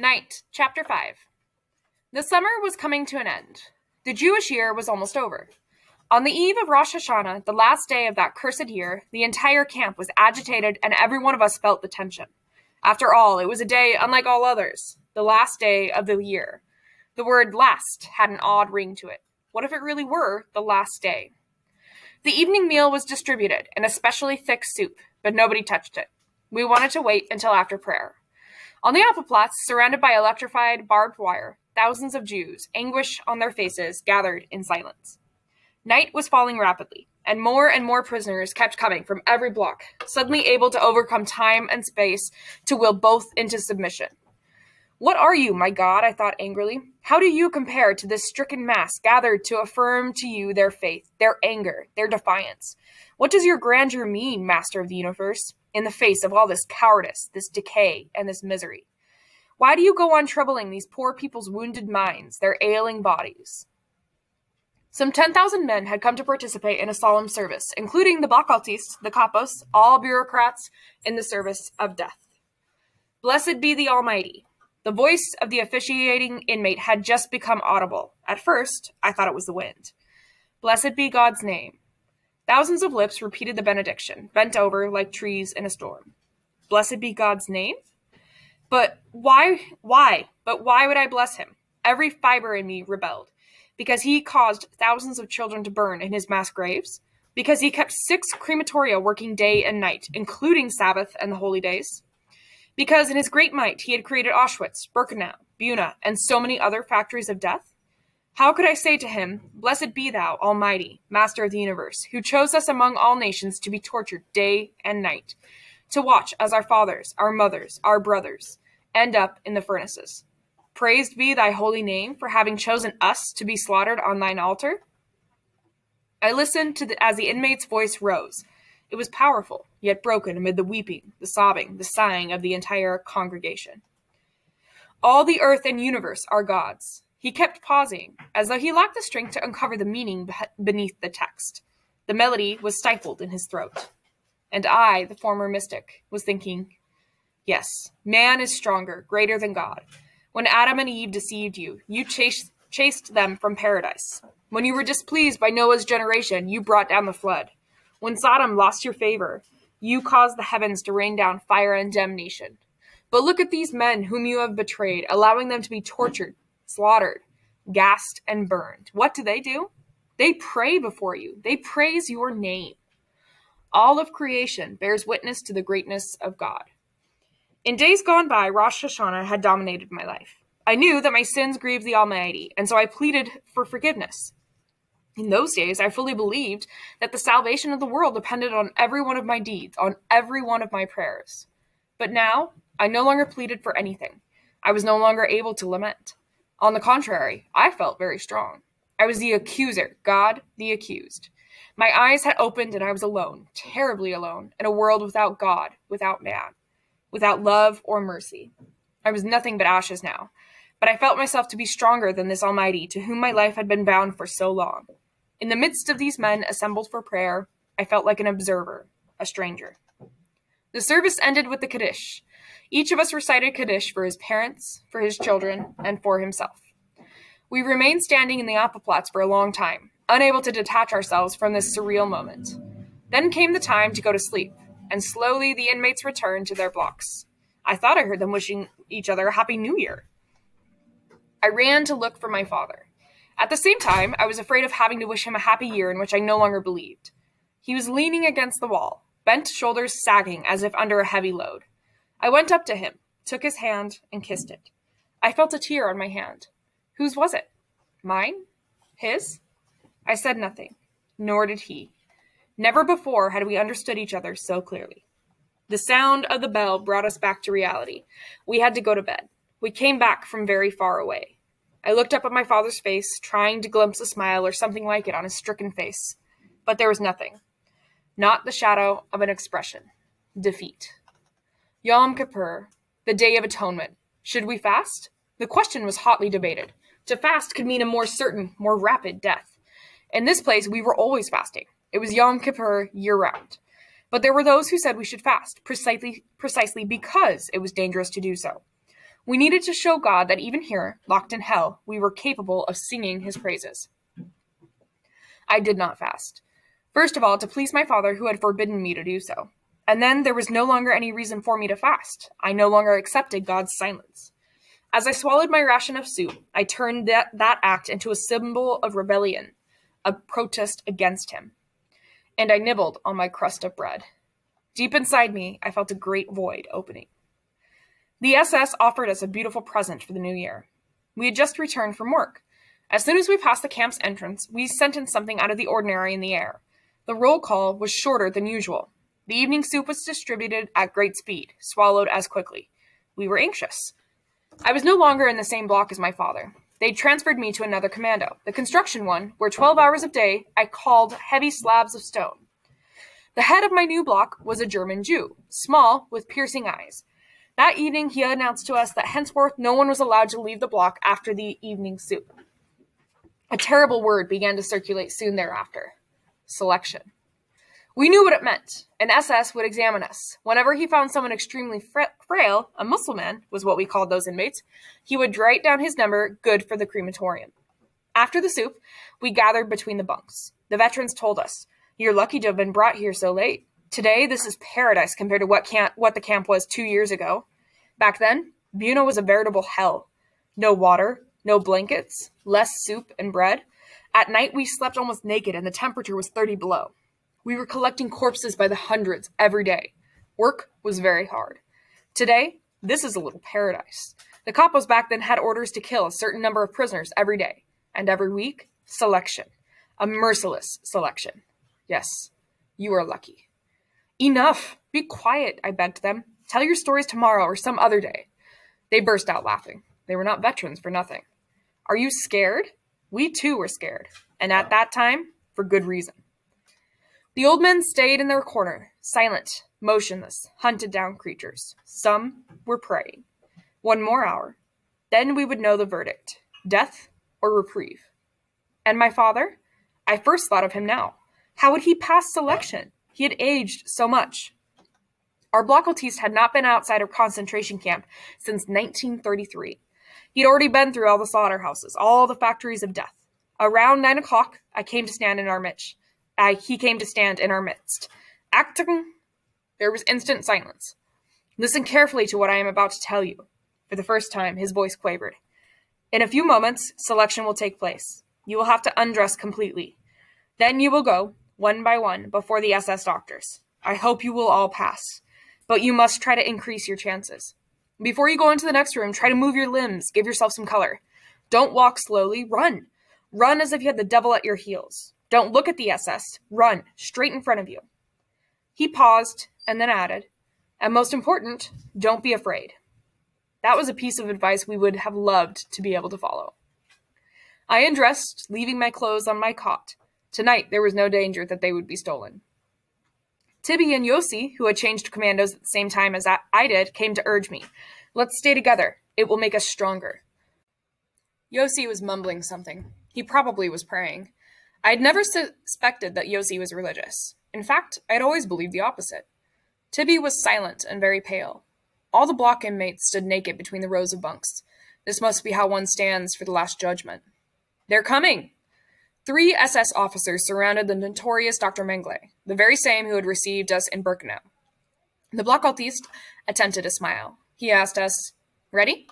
Night, Chapter 5 The summer was coming to an end. The Jewish year was almost over. On the eve of Rosh Hashanah, the last day of that cursed year, the entire camp was agitated and every one of us felt the tension. After all, it was a day unlike all others, the last day of the year. The word last had an odd ring to it. What if it really were the last day? The evening meal was distributed, an especially thick soup, but nobody touched it. We wanted to wait until after prayer. On the Appelplatz, surrounded by electrified barbed wire, thousands of Jews, anguish on their faces, gathered in silence. Night was falling rapidly, and more and more prisoners kept coming from every block, suddenly able to overcome time and space to will both into submission. What are you, my God? I thought angrily. How do you compare to this stricken mass gathered to affirm to you their faith, their anger, their defiance? What does your grandeur mean, Master of the universe? In the face of all this cowardice, this decay, and this misery? Why do you go on troubling these poor people's wounded minds, their ailing bodies? Some 10,000 men had come to participate in a solemn service, including the Blockaltists, the Kapos, all bureaucrats in the service of death. Blessed be the Almighty. The voice of the officiating inmate had just become audible. At first, I thought it was the wind. Blessed be God's name. Thousands of lips repeated the benediction, bent over like trees in a storm. Blessed be God's name? But why, why, but why would I bless him? Every fiber in me rebelled. Because he caused thousands of children to burn in his mass graves? Because he kept six crematoria working day and night, including Sabbath and the holy days? Because in his great might he had created Auschwitz, Birkenau, Buna, and so many other factories of death? How could I say to him, Blessed be thou, Almighty, Master of the universe, who chose us among all nations to be tortured day and night, to watch as our fathers, our mothers, our brothers end up in the furnaces? Praised be thy holy name for having chosen us to be slaughtered on thine altar. I listened to the, as the inmate's voice rose. It was powerful, yet broken amid the weeping, the sobbing, the sighing of the entire congregation. All the earth and universe are God's. He kept pausing, as though he lacked the strength to uncover the meaning beneath the text. The melody was stifled in his throat. And I, the former mystic, was thinking, Yes, man is stronger, greater than God. When Adam and Eve deceived you, you chased, chased them from paradise. When you were displeased by Noah's generation, you brought down the flood. When Sodom lost your favor, you caused the heavens to rain down fire and damnation. But look at these men whom you have betrayed, allowing them to be tortured, slaughtered, gassed, and burned. What do they do? They pray before you, they praise your name. All of creation bears witness to the greatness of God. In days gone by, Rosh Hashanah had dominated my life. I knew that my sins grieved the Almighty, and so I pleaded for forgiveness. In those days, I fully believed that the salvation of the world depended on every one of my deeds, on every one of my prayers. But now, I no longer pleaded for anything. I was no longer able to lament. On the contrary, I felt very strong. I was the accuser, God the accused. My eyes had opened and I was alone, terribly alone, in a world without God, without man, without love or mercy. I was nothing but ashes now, but I felt myself to be stronger than this Almighty to whom my life had been bound for so long. In the midst of these men assembled for prayer, I felt like an observer, a stranger. The service ended with the Kaddish, each of us recited Kaddish for his parents, for his children, and for himself. We remained standing in the Appelplatz for a long time, unable to detach ourselves from this surreal moment. Then came the time to go to sleep, and slowly the inmates returned to their blocks. I thought I heard them wishing each other a happy new year. I ran to look for my father. At the same time, I was afraid of having to wish him a happy year in which I no longer believed. He was leaning against the wall, bent shoulders sagging as if under a heavy load. I went up to him, took his hand, and kissed it. I felt a tear on my hand. Whose was it? Mine? His? I said nothing, nor did he. Never before had we understood each other so clearly. The sound of the bell brought us back to reality. We had to go to bed. We came back from very far away. I looked up at my father's face, trying to glimpse a smile or something like it on his stricken face. But there was nothing. Not the shadow of an expression. Defeat. Yom Kippur, the Day of Atonement. Should we fast? The question was hotly debated. To fast could mean a more certain, more rapid death. In this place, we were always fasting. It was Yom Kippur year round. But there were those who said we should fast, precisely, precisely because it was dangerous to do so. We needed to show God that even here, locked in hell, we were capable of singing his praises. I did not fast. First of all, to please my father, who had forbidden me to do so. And then there was no longer any reason for me to fast. I no longer accepted God's silence. As I swallowed my ration of soup, I turned that, that act into a symbol of rebellion, a protest against him. And I nibbled on my crust of bread. Deep inside me, I felt a great void opening. The SS offered us a beautiful present for the new year. We had just returned from work. As soon as we passed the camp's entrance, we scented something out of the ordinary in the air. The roll call was shorter than usual. The evening soup was distributed at great speed, swallowed as quickly. We were anxious. I was no longer in the same block as my father. They transferred me to another commando, the construction one, where 12 hours a day I called heavy slabs of stone. The head of my new block was a German Jew, small, with piercing eyes. That evening, he announced to us that henceforth no one was allowed to leave the block after the evening soup. A terrible word began to circulate soon thereafter selection. We knew what it meant. An SS would examine us. Whenever he found someone extremely frail, a Mussulman was what we called those inmates, he would write down his number, good for the crematorium. After the soup, we gathered between the bunks. The veterans told us, You're lucky to have been brought here so late. Today, this is paradise compared to what, camp- what the camp was two years ago. Back then, Buna was a veritable hell. No water, no blankets, less soup and bread. At night, we slept almost naked and the temperature was 30 below. We were collecting corpses by the hundreds every day. Work was very hard. Today, this is a little paradise. The capos back then had orders to kill a certain number of prisoners every day, and every week, selection. A merciless selection. Yes, you are lucky. Enough! Be quiet, I begged them. Tell your stories tomorrow or some other day. They burst out laughing. They were not veterans for nothing. Are you scared? We too were scared, and at that time, for good reason. The old men stayed in their corner, silent, motionless, hunted down creatures. Some were praying. One more hour. Then we would know the verdict death or reprieve. And my father? I first thought of him now. How would he pass selection? He had aged so much. Our block had not been outside of concentration camp since 1933. He'd already been through all the slaughterhouses, all the factories of death. Around nine o'clock, I came to stand in our midst uh, he came to stand in our midst. Acting, there was instant silence. Listen carefully to what I am about to tell you. For the first time, his voice quavered. In a few moments, selection will take place. You will have to undress completely. Then you will go, one by one, before the SS doctors. I hope you will all pass, but you must try to increase your chances. Before you go into the next room, try to move your limbs, give yourself some color. Don't walk slowly, run. Run as if you had the devil at your heels. Don't look at the SS. Run straight in front of you. He paused and then added, and most important, don't be afraid. That was a piece of advice we would have loved to be able to follow. I undressed, leaving my clothes on my cot. Tonight there was no danger that they would be stolen. Tibby and Yossi, who had changed commandos at the same time as I did, came to urge me. Let's stay together. It will make us stronger. Yossi was mumbling something. He probably was praying. I had never suspected that Yossi was religious. In fact, I had always believed the opposite. Tibby was silent and very pale. All the block inmates stood naked between the rows of bunks. This must be how one stands for the Last Judgment. They're coming! Three SS officers surrounded the notorious Dr. Mengele, the very same who had received us in Birkenau. The Blockälteste attempted a smile. He asked us, Ready?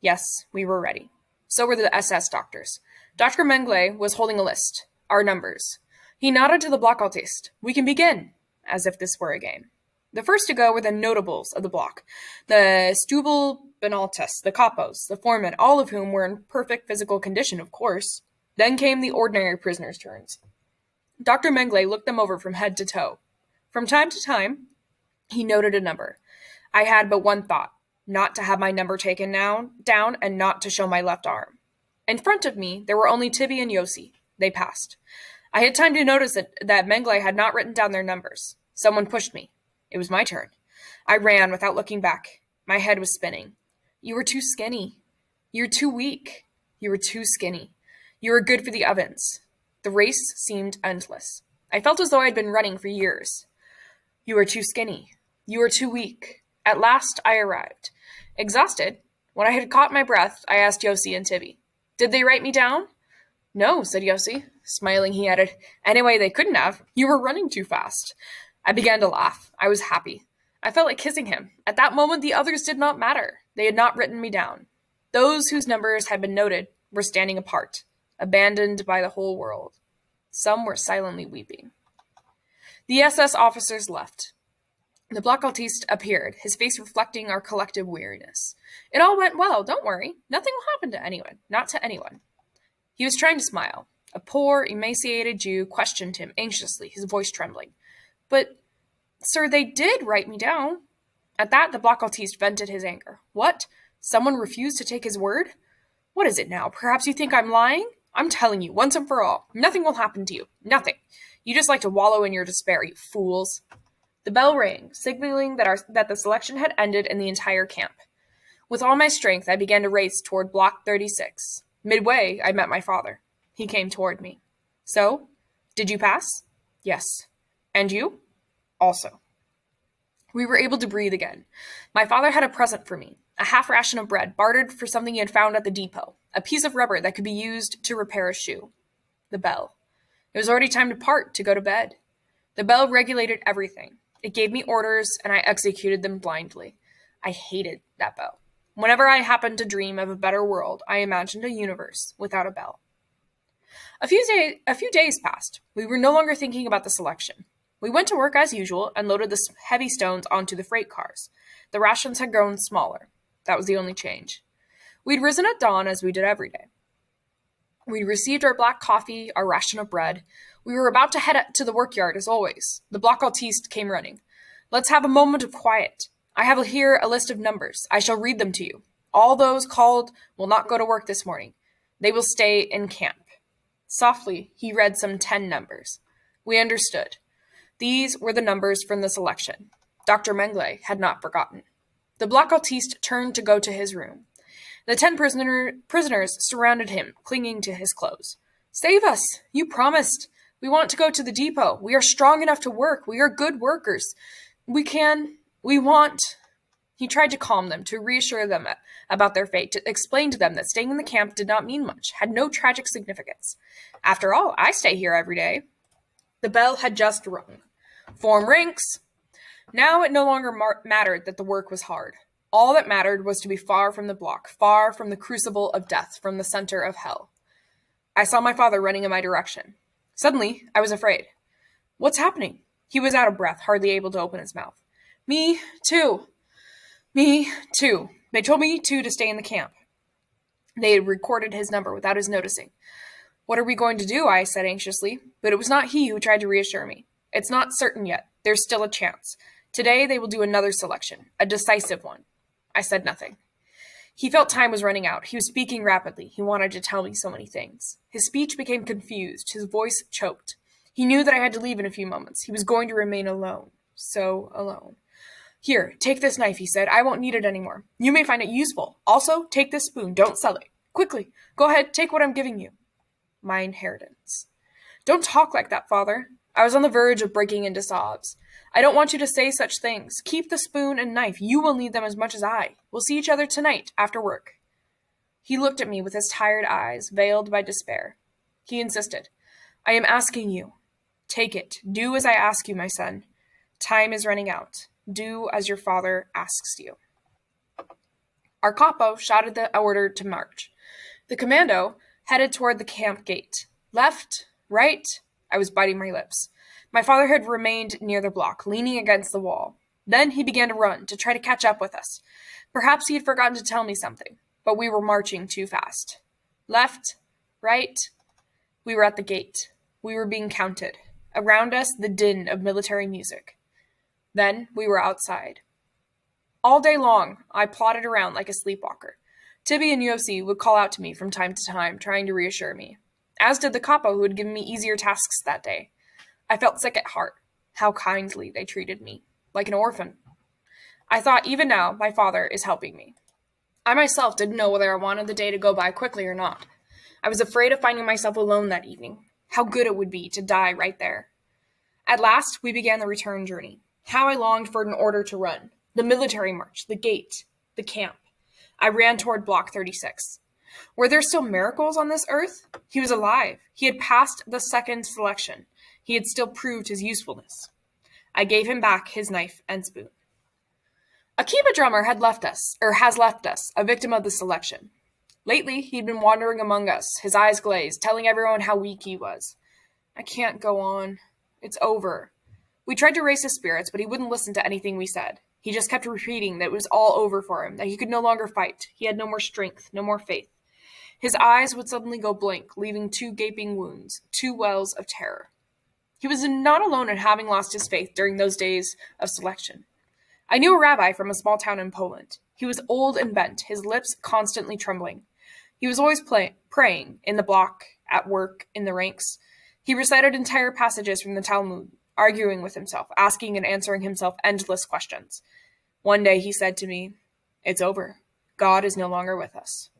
Yes, we were ready. So were the SS doctors. Dr. Mengele was holding a list. Our numbers. He nodded to the block Blockälteste. We can begin, as if this were a game. The first to go were the notables of the block, the Stubel Benaltes, the capos, the foremen, all of whom were in perfect physical condition, of course. Then came the ordinary prisoners' turns. Dr. Mengele looked them over from head to toe. From time to time, he noted a number. I had but one thought not to have my number taken down, down and not to show my left arm. In front of me, there were only Tibby and Yossi. They passed. I had time to notice that, that Mengele had not written down their numbers. Someone pushed me. It was my turn. I ran without looking back. My head was spinning. You were too skinny. You're too weak. You were too skinny. You were good for the ovens. The race seemed endless. I felt as though I had been running for years. You were too skinny. You were too weak. At last I arrived. Exhausted, When I had caught my breath, I asked Yossi and Tibby, Did they write me down? No, said Yossi. Smiling, he added, Anyway, they couldn't have. You were running too fast. I began to laugh. I was happy. I felt like kissing him. At that moment, the others did not matter. They had not written me down. Those whose numbers had been noted were standing apart, abandoned by the whole world. Some were silently weeping. The SS officers left. The Blockälteste appeared, his face reflecting our collective weariness. It all went well, don't worry. Nothing will happen to anyone, not to anyone. He was trying to smile. A poor, emaciated Jew questioned him anxiously, his voice trembling. But, sir, they did write me down. At that, the Blockälteste vented his anger. What? Someone refused to take his word? What is it now? Perhaps you think I'm lying? I'm telling you, once and for all, nothing will happen to you. Nothing. You just like to wallow in your despair, you fools. The bell rang, signaling that, our, that the selection had ended in the entire camp. With all my strength, I began to race toward Block 36. Midway, I met my father. He came toward me. So, did you pass? Yes. And you? Also. We were able to breathe again. My father had a present for me a half ration of bread bartered for something he had found at the depot, a piece of rubber that could be used to repair a shoe. The bell. It was already time to part, to go to bed. The bell regulated everything. It gave me orders, and I executed them blindly. I hated that bell. Whenever I happened to dream of a better world, I imagined a universe without a bell. A few, day- a few days passed. We were no longer thinking about the selection. We went to work as usual and loaded the heavy stones onto the freight cars. The rations had grown smaller. That was the only change. We'd risen at dawn as we did every day. We'd received our black coffee, our ration of bread. We were about to head to the workyard as always. The Blockälteste came running. Let's have a moment of quiet. I have here a list of numbers. I shall read them to you. All those called will not go to work this morning. They will stay in camp. Softly, he read some ten numbers. We understood. These were the numbers from the selection. Dr. Mengele had not forgotten. The Blockälteste turned to go to his room. The ten prisoner, prisoners surrounded him, clinging to his clothes. Save us! You promised! We want to go to the depot. We are strong enough to work. We are good workers. We can. We want. He tried to calm them, to reassure them about their fate, to explain to them that staying in the camp did not mean much, had no tragic significance. After all, I stay here every day. The bell had just rung. Form ranks, now it no longer mattered that the work was hard. All that mattered was to be far from the block, far from the crucible of death, from the center of hell. I saw my father running in my direction. Suddenly, I was afraid. What's happening? He was out of breath, hardly able to open his mouth. Me, too. Me, too. They told me, too, to stay in the camp. They had recorded his number without his noticing. What are we going to do? I said anxiously, but it was not he who tried to reassure me. It's not certain yet. There's still a chance. Today they will do another selection, a decisive one. I said nothing. He felt time was running out. He was speaking rapidly. He wanted to tell me so many things. His speech became confused. His voice choked. He knew that I had to leave in a few moments. He was going to remain alone. So alone. Here, take this knife, he said. I won't need it anymore. You may find it useful. Also, take this spoon. Don't sell it. Quickly. Go ahead, take what I'm giving you. My inheritance. Don't talk like that, father. I was on the verge of breaking into sobs. I don't want you to say such things. Keep the spoon and knife. You will need them as much as I. We'll see each other tonight, after work. He looked at me with his tired eyes, veiled by despair. He insisted. I am asking you. Take it. Do as I ask you, my son. Time is running out. Do as your father asks you. Our capo shouted the order to march. The commando headed toward the camp gate. Left, right, I was biting my lips. My father had remained near the block, leaning against the wall. Then he began to run, to try to catch up with us. Perhaps he had forgotten to tell me something, but we were marching too fast. Left, right, we were at the gate. We were being counted. Around us, the din of military music. Then we were outside. All day long, I plodded around like a sleepwalker. Tibby and Yossi would call out to me from time to time, trying to reassure me as did the capo who had given me easier tasks that day. I felt sick at heart. How kindly they treated me, like an orphan. I thought even now my father is helping me. I myself didn't know whether I wanted the day to go by quickly or not. I was afraid of finding myself alone that evening. How good it would be to die right there. At last, we began the return journey. How I longed for an order to run the military march, the gate, the camp. I ran toward Block 36. Were there still miracles on this earth? He was alive. He had passed the second selection. He had still proved his usefulness. I gave him back his knife and spoon. Akiba Drummer had left us, or has left us, a victim of the selection. Lately, he'd been wandering among us, his eyes glazed, telling everyone how weak he was. I can't go on. It's over. We tried to raise his spirits, but he wouldn't listen to anything we said. He just kept repeating that it was all over for him, that he could no longer fight. He had no more strength, no more faith. His eyes would suddenly go blank, leaving two gaping wounds, two wells of terror. He was not alone in having lost his faith during those days of selection. I knew a rabbi from a small town in Poland. He was old and bent, his lips constantly trembling. He was always play- praying, in the block, at work, in the ranks. He recited entire passages from the Talmud, arguing with himself, asking and answering himself endless questions. One day he said to me, It's over. God is no longer with us.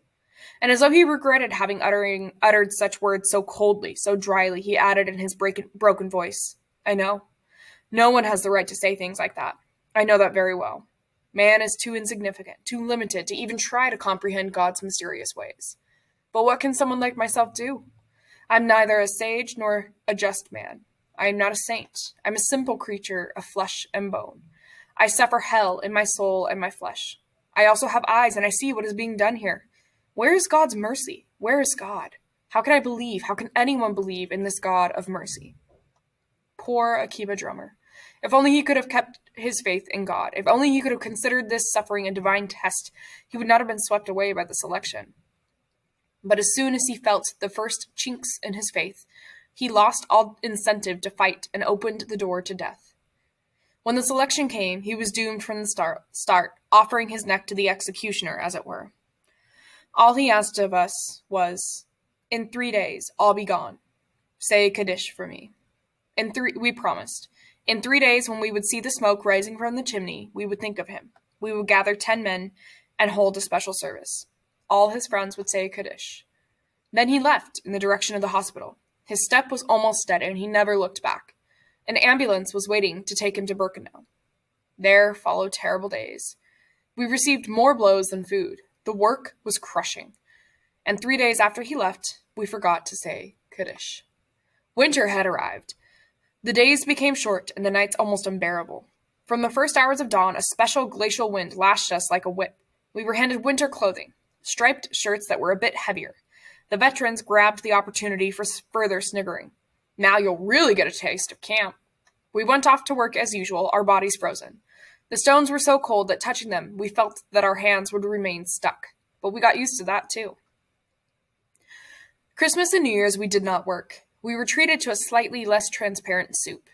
And as though he regretted having uttering, uttered such words so coldly, so dryly, he added in his break, broken voice, I know. No one has the right to say things like that. I know that very well. Man is too insignificant, too limited to even try to comprehend God's mysterious ways. But what can someone like myself do? I'm neither a sage nor a just man. I am not a saint. I'm a simple creature of flesh and bone. I suffer hell in my soul and my flesh. I also have eyes, and I see what is being done here. Where is God's mercy? Where is God? How can I believe? How can anyone believe in this God of mercy? Poor Akiba Drummer. If only he could have kept his faith in God. If only he could have considered this suffering a divine test, he would not have been swept away by the selection. But as soon as he felt the first chinks in his faith, he lost all incentive to fight and opened the door to death. When the selection came, he was doomed from the start, start offering his neck to the executioner, as it were. All he asked of us was, In three days, I'll be gone. Say Kaddish for me. In three, we promised. In three days, when we would see the smoke rising from the chimney, we would think of him. We would gather ten men and hold a special service. All his friends would say Kaddish. Then he left in the direction of the hospital. His step was almost steady, and he never looked back. An ambulance was waiting to take him to Birkenau. There followed terrible days. We received more blows than food. The work was crushing. And three days after he left, we forgot to say Kaddish. Winter had arrived. The days became short and the nights almost unbearable. From the first hours of dawn, a special glacial wind lashed us like a whip. We were handed winter clothing, striped shirts that were a bit heavier. The veterans grabbed the opportunity for further sniggering. Now you'll really get a taste of camp. We went off to work as usual, our bodies frozen. The stones were so cold that touching them, we felt that our hands would remain stuck. But we got used to that too. Christmas and New Year's we did not work. We were treated to a slightly less transparent soup.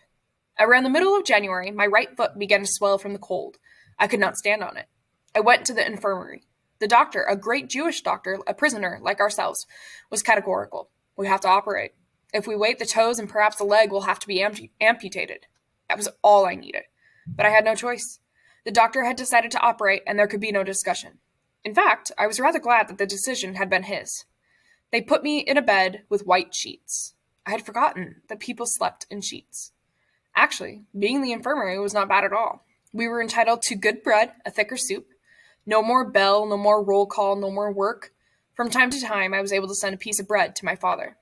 Around the middle of January, my right foot began to swell from the cold. I could not stand on it. I went to the infirmary. The doctor, a great Jewish doctor, a prisoner like ourselves, was categorical. We have to operate. If we wait, the toes and perhaps the leg will have to be ampu- amputated. That was all I needed. But I had no choice. The doctor had decided to operate, and there could be no discussion. In fact, I was rather glad that the decision had been his. They put me in a bed with white sheets. I had forgotten that people slept in sheets. Actually, being in the infirmary was not bad at all. We were entitled to good bread, a thicker soup, no more bell, no more roll call, no more work. From time to time, I was able to send a piece of bread to my father.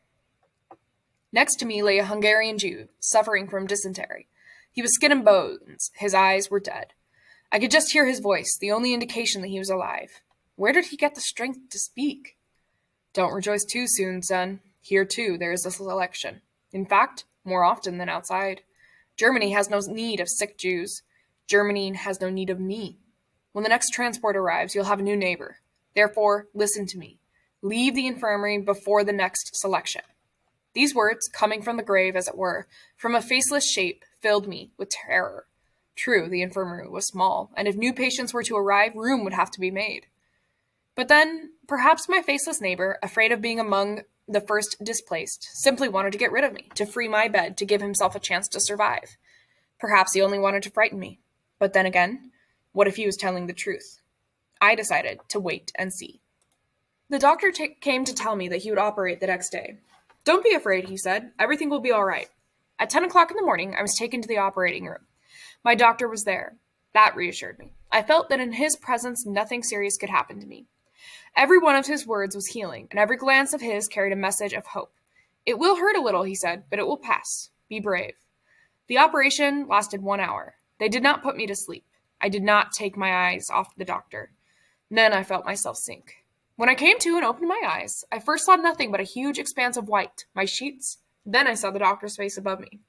Next to me lay a Hungarian Jew, suffering from dysentery. He was skin and bones, his eyes were dead. I could just hear his voice, the only indication that he was alive. Where did he get the strength to speak? Don't rejoice too soon, son. Here, too, there is a selection. In fact, more often than outside. Germany has no need of sick Jews. Germany has no need of me. When the next transport arrives, you'll have a new neighbor. Therefore, listen to me. Leave the infirmary before the next selection. These words, coming from the grave, as it were, from a faceless shape, filled me with terror. True, the infirmary was small, and if new patients were to arrive, room would have to be made. But then, perhaps my faceless neighbor, afraid of being among the first displaced, simply wanted to get rid of me, to free my bed, to give himself a chance to survive. Perhaps he only wanted to frighten me. But then again, what if he was telling the truth? I decided to wait and see. The doctor came to tell me that he would operate the next day. Don't be afraid, he said. Everything will be all right. At 10 o'clock in the morning, I was taken to the operating room. My doctor was there. That reassured me. I felt that in his presence nothing serious could happen to me. Every one of his words was healing, and every glance of his carried a message of hope. It will hurt a little, he said, but it will pass. Be brave. The operation lasted one hour. They did not put me to sleep. I did not take my eyes off the doctor. Then I felt myself sink. When I came to and opened my eyes, I first saw nothing but a huge expanse of white, my sheets. Then I saw the doctor's face above me.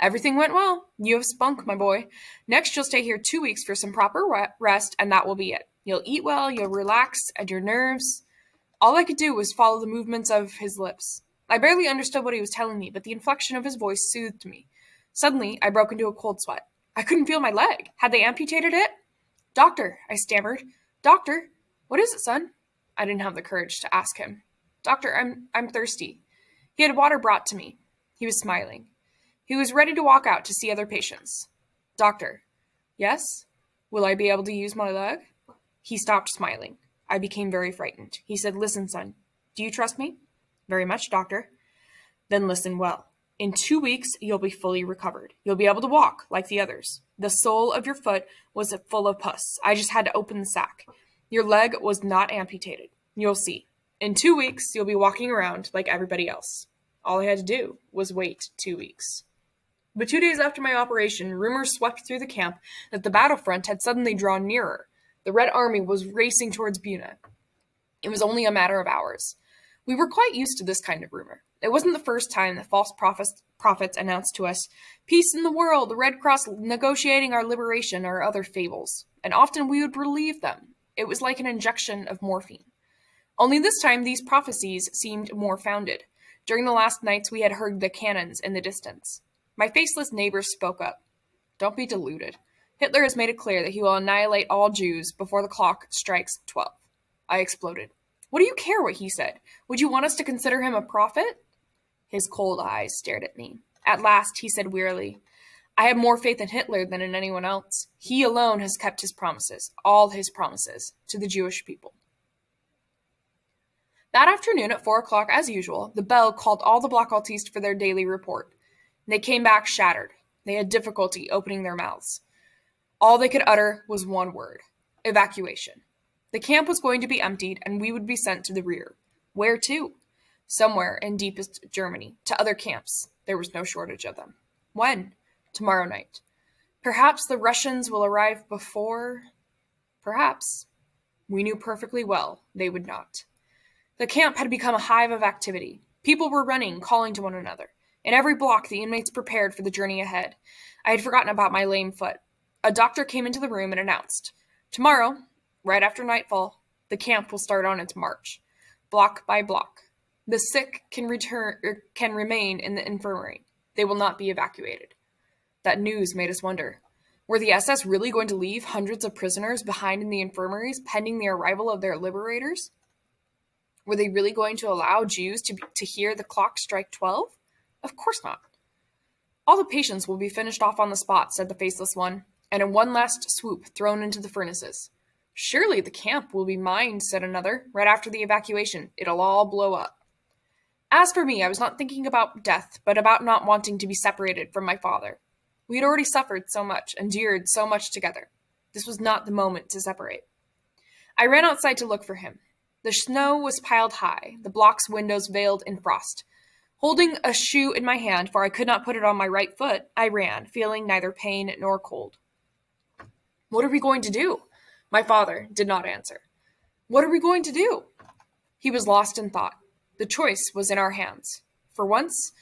Everything went well. You have spunk, my boy. Next, you'll stay here two weeks for some proper rest, and that will be it. You'll eat well, you'll relax, and your nerves. All I could do was follow the movements of his lips. I barely understood what he was telling me, but the inflection of his voice soothed me. Suddenly, I broke into a cold sweat. I couldn't feel my leg. Had they amputated it? Doctor, I stammered. Doctor, what is it, son? I didn't have the courage to ask him. Doctor, I'm I'm thirsty. He had water brought to me. He was smiling. He was ready to walk out to see other patients. Doctor, yes? Will I be able to use my leg? He stopped smiling. I became very frightened. He said, Listen, son, do you trust me? Very much, doctor. Then listen well. In two weeks, you'll be fully recovered. You'll be able to walk like the others. The sole of your foot was full of pus. I just had to open the sack. Your leg was not amputated. You'll see. In two weeks, you'll be walking around like everybody else. All I had to do was wait two weeks. But two days after my operation, rumors swept through the camp that the battlefront had suddenly drawn nearer. The Red Army was racing towards Buna. It was only a matter of hours. We were quite used to this kind of rumor. It wasn't the first time that false prophets, prophets announced to us, Peace in the world, the Red Cross negotiating our liberation, or other fables, and often we would believe them. It was like an injection of morphine. Only this time these prophecies seemed more founded. During the last nights we had heard the cannons in the distance. My faceless neighbors spoke up. Don't be deluded. Hitler has made it clear that he will annihilate all Jews before the clock strikes 12. I exploded. What do you care what he said? Would you want us to consider him a prophet? His cold eyes stared at me. At last, he said wearily, I have more faith in Hitler than in anyone else. He alone has kept his promises, all his promises, to the Jewish people. That afternoon at four o'clock, as usual, the bell called all the Blockältesten for their daily report. They came back shattered. They had difficulty opening their mouths. All they could utter was one word evacuation. The camp was going to be emptied, and we would be sent to the rear. Where to? Somewhere in deepest Germany, to other camps. There was no shortage of them. When? Tomorrow night. Perhaps the Russians will arrive before. Perhaps. We knew perfectly well they would not. The camp had become a hive of activity. People were running, calling to one another. In every block, the inmates prepared for the journey ahead. I had forgotten about my lame foot. A doctor came into the room and announced, Tomorrow, right after nightfall, the camp will start on its march, block by block. The sick can return er, can remain in the infirmary. They will not be evacuated. That news made us wonder. Were the SS really going to leave hundreds of prisoners behind in the infirmaries pending the arrival of their liberators? Were they really going to allow Jews to, to hear the clock strike 12? Of course not. All the patients will be finished off on the spot, said the faceless one, and in one last swoop thrown into the furnaces. Surely the camp will be mined, said another. Right after the evacuation, it'll all blow up. As for me, I was not thinking about death, but about not wanting to be separated from my father. We had already suffered so much, endured so much together. This was not the moment to separate. I ran outside to look for him. The snow was piled high, the block's windows veiled in frost. Holding a shoe in my hand, for I could not put it on my right foot, I ran, feeling neither pain nor cold. What are we going to do? My father did not answer. What are we going to do? He was lost in thought. The choice was in our hands. For once,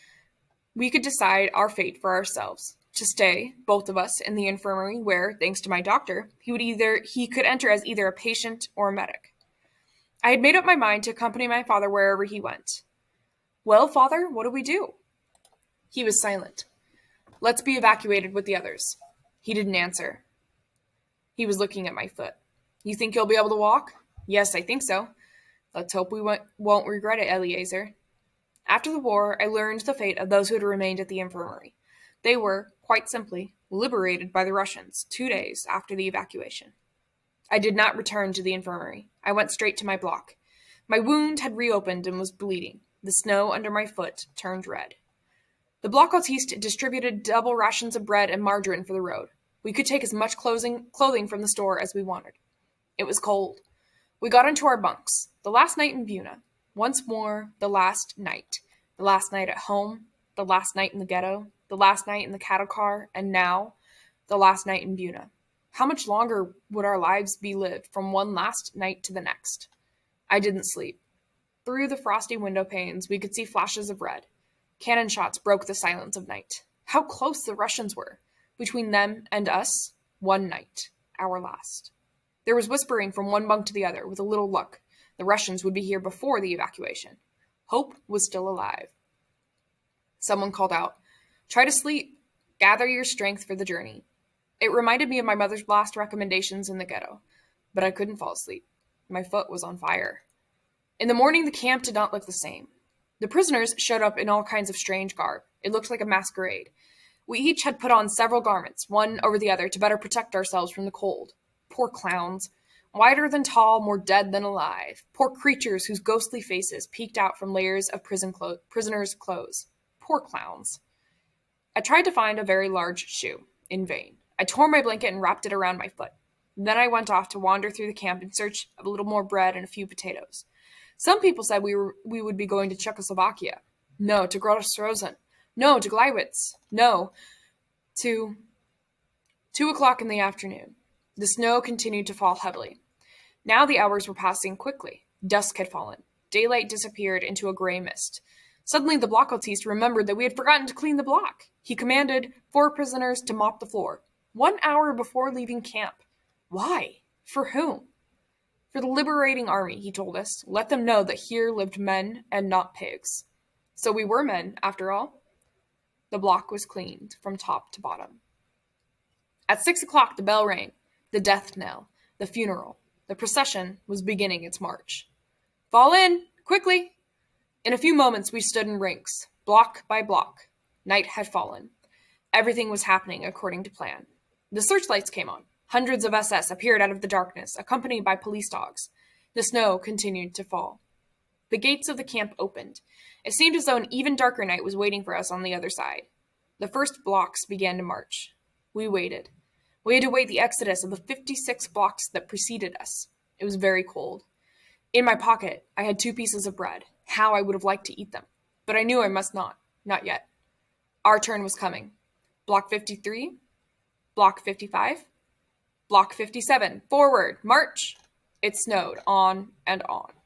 we could decide our fate for ourselves. To stay, both of us, in the infirmary where, thanks to my doctor, he would either he could enter as either a patient or a medic. I had made up my mind to accompany my father wherever he went. Well, father, what do we do? He was silent. Let's be evacuated with the others. He didn't answer. He was looking at my foot. You think you'll be able to walk? Yes, I think so. Let's hope we won't regret it, Eliezer. After the war, I learned the fate of those who had remained at the infirmary. They were, quite simply, liberated by the Russians two days after the evacuation. I did not return to the infirmary. I went straight to my block. My wound had reopened and was bleeding. The snow under my foot turned red. The Blockälteste distributed double rations of bread and margarine for the road. We could take as much clothing from the store as we wanted. It was cold. We got into our bunks. The last night in Buna. Once more, the last night. The last night at home. The last night in the ghetto. The last night in the cattle car. And now, the last night in Buna. How much longer would our lives be lived from one last night to the next? I didn't sleep. Through the frosty window panes, we could see flashes of red. Cannon shots broke the silence of night. How close the Russians were! Between them and us, one night, our last. There was whispering from one bunk to the other, with a little luck. The Russians would be here before the evacuation. Hope was still alive. Someone called out, Try to sleep. Gather your strength for the journey. It reminded me of my mother's last recommendations in the ghetto, but I couldn't fall asleep. My foot was on fire. In the morning, the camp did not look the same. The prisoners showed up in all kinds of strange garb. It looked like a masquerade. We each had put on several garments, one over the other, to better protect ourselves from the cold. Poor clowns. Wider than tall, more dead than alive. Poor creatures whose ghostly faces peeked out from layers of prison clo- prisoners' clothes. Poor clowns. I tried to find a very large shoe. In vain. I tore my blanket and wrapped it around my foot. Then I went off to wander through the camp in search of a little more bread and a few potatoes. Some people said we were we would be going to Czechoslovakia. No, to Gross Rosen. No, to Gleiwitz. No, to two o'clock in the afternoon. The snow continued to fall heavily. Now the hours were passing quickly. Dusk had fallen. Daylight disappeared into a gray mist. Suddenly, the Blockälteste remembered that we had forgotten to clean the block. He commanded four prisoners to mop the floor. One hour before leaving camp. Why? For whom? For the liberating army, he told us. Let them know that here lived men and not pigs. So we were men, after all. The block was cleaned from top to bottom. At six o'clock, the bell rang. The death knell. The funeral. The procession was beginning its march. Fall in! Quickly! In a few moments, we stood in ranks, block by block. Night had fallen. Everything was happening according to plan. The searchlights came on. Hundreds of SS appeared out of the darkness, accompanied by police dogs. The snow continued to fall. The gates of the camp opened. It seemed as though an even darker night was waiting for us on the other side. The first blocks began to march. We waited. We had to wait the exodus of the 56 blocks that preceded us. It was very cold. In my pocket, I had two pieces of bread. How I would have liked to eat them. But I knew I must not. Not yet. Our turn was coming. Block 53, Block 55, Block 57, forward, march. It snowed on and on.